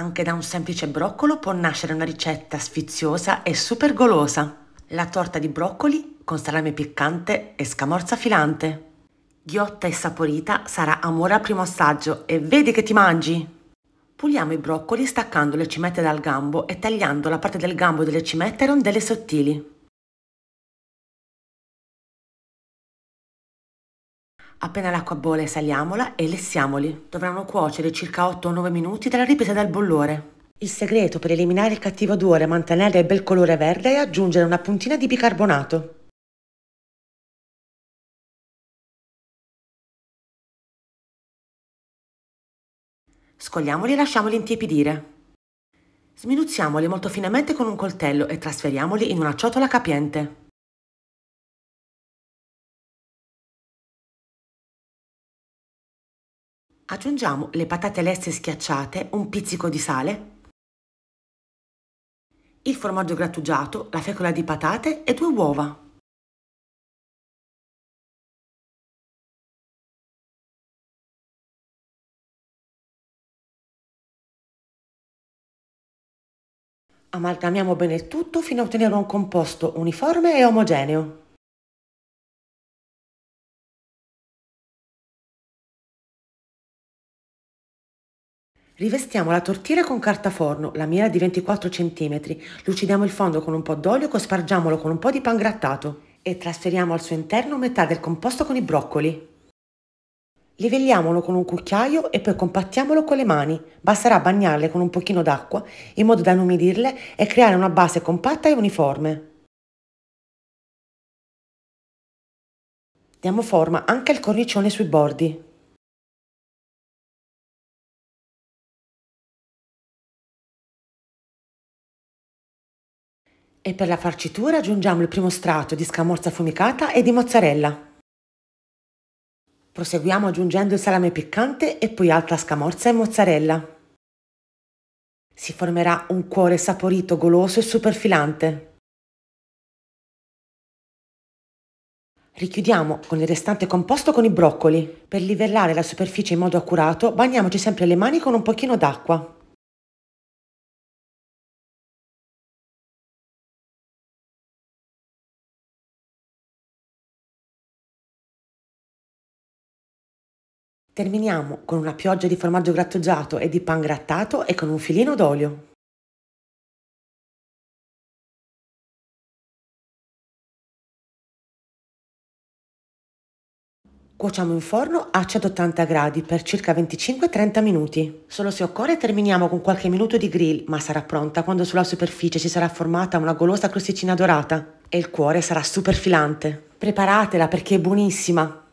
Anche da un semplice broccolo può nascere una ricetta sfiziosa e super golosa. La torta di broccoli con salame piccante e scamorza filante. Ghiotta e saporita sarà amore al primo assaggio e vedi che ti mangi! Puliamo i broccoli staccando le cimette dal gambo e tagliando la parte del gambo delle cimette a rondelle sottili. Appena l'acqua bolle saliamola e lessiamoli. Dovranno cuocere circa 8 9 minuti dalla ripresa del bollore. Il segreto per eliminare il cattivo odore e mantenere il bel colore verde è aggiungere una puntina di bicarbonato. Scogliamoli e lasciamoli intiepidire. Sminuzziamoli molto finemente con un coltello e trasferiamoli in una ciotola capiente. Aggiungiamo le patate lesse schiacciate, un pizzico di sale, il formaggio grattugiato, la fecola di patate e due uova. Amalgamiamo bene il tutto fino a ottenere un composto uniforme e omogeneo. Rivestiamo la tortiera con carta forno, la mia di 24 cm, lucidiamo il fondo con un po' d'olio e cospargiamolo con un po' di pan grattato e trasferiamo al suo interno metà del composto con i broccoli. Livelliamolo con un cucchiaio e poi compattiamolo con le mani. Basterà bagnarle con un pochino d'acqua in modo da inumidirle e creare una base compatta e uniforme. Diamo forma anche al cornicione sui bordi. E per la farcitura aggiungiamo il primo strato di scamorza affumicata e di mozzarella. Proseguiamo aggiungendo il salame piccante e poi altra scamorza e mozzarella. Si formerà un cuore saporito, goloso e super filante. Richiudiamo con il restante composto con i broccoli. Per livellare la superficie in modo accurato, bagniamoci sempre le mani con un pochino d'acqua. Terminiamo con una pioggia di formaggio grattugiato e di pan grattato e con un filino d'olio. Cuociamo in forno a 180 gradi per circa 25-30 minuti. Solo se occorre terminiamo con qualche minuto di grill, ma sarà pronta quando sulla superficie ci sarà formata una golosa crosticina dorata e il cuore sarà super filante. Preparatela perché è buonissima!